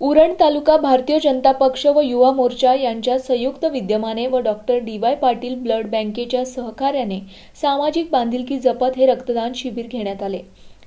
उरण तालुका भारतीय जनता पक्ष व युवा मोर्चा यांच्या संयुक्त विद्यमाने व doctor D Y Patil blood बँकेच्या सहकार्याने सामाजिक बांधिलकी जपत हे रक्तदान शिबिर घेण्यात आले.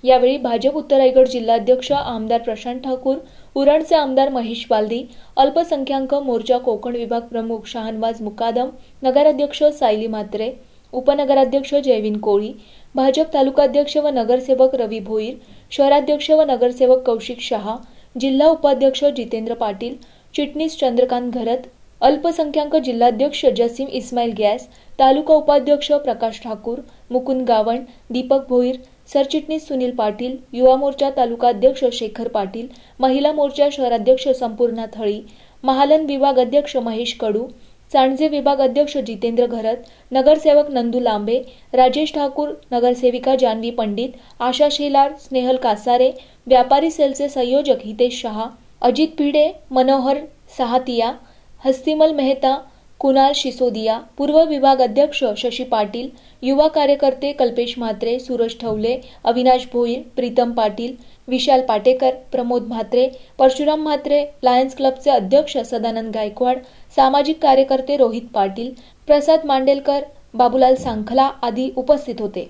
यावेळी भाजप उत्तर रायगड जिल्हाध्यक्ष आमदार प्रशांत ठाकूर उरणचे आमदार महेश बालदी अल्पसंख्याक मोर्चा कोकण विभाग प्रमुख शहानवाज मुकादम नगराध्यक्ष सायली मात्रे उपनगराध्यक्ष जयविन कोळी भाजप तालुकाध्यक्ष व नगरसेवक रवी भोईर शहराध्यक्ष व नगरसेवक कौशिक शहा जिल्हा उपाध्यक्ष जितेंद्र पाटील चिटणीस चंद्रकांत घरत अल्पसंख्याक जिल्हाध्यक्ष जसीम इस्माईल गॅस तालुका उपाध्यक्ष प्रकाश ठाकूर मुकुंद गावण दीपक भोईर सरचिटणीस सुनील पाटील युवा मोर्चा तालुका अध्यक्ष शेखर पाटील महिला मोर्चा शहराध्यक्ष संपूर्णा थळी महालन विभाग अध्यक्ष महेश कडू चांडजे विभाग अध्यक्ष जितेंद्र घरत नगरसेवक नंदू लांबे राजेश ठाकूर नगरसेविका जानवी पंडित आशा शेलार स्नेहल कासारे व्यापारी सेलचे संयोजक हितेश शहा अजित भिडे मनोहर सहातिया हस्तिमल मेहता कुणाल शिसोदिया पूर्व विभाग अध्यक्ष शशी पाटील युवा कार्यकर्ते कल्पेश म्हात्रे सूरज ठवले अविनाश भोईर प्रीतम पाटील विशाल पाटेकर प्रमोद म्हात्रे परशुराम म्हात्रे लायन्स क्लबचे अध्यक्ष सदानंद गायकवाड सामाजिक कार्यकर्ते रोहित पाटील प्रसाद मांडेलकर बाबूलाल सांखला आदी उपस्थित होते.